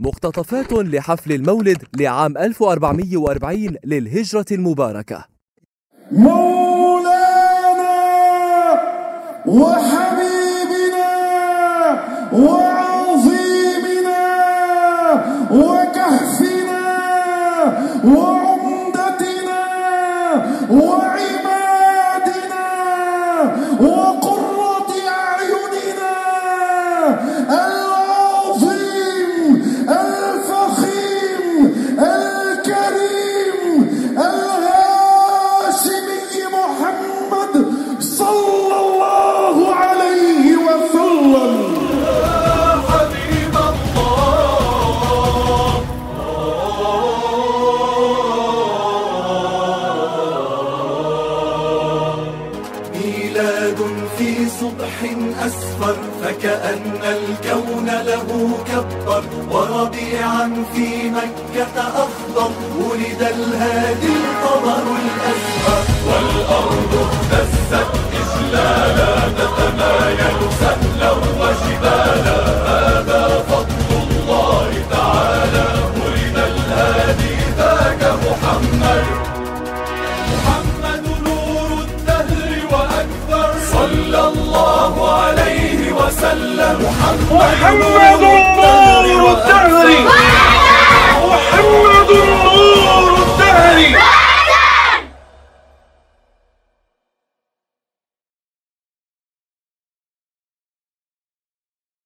مقتطفات لحفل المولد لعام 1440 للهجرة المباركة. مولانا وحبيبنا وعظيمنا وكهفنا وعمدتنا وعمادنا وقرة في صبح أسفر فكأن الكون له كبر وربيعا في مكة أخضر ولد الهادي القمر الأزهر. والأرض اهتزت إجلالا تتمايل سهلا وجبالا. هذا فضل الله تعالى ولد الهادي ذاك محمد. 어, 한국에서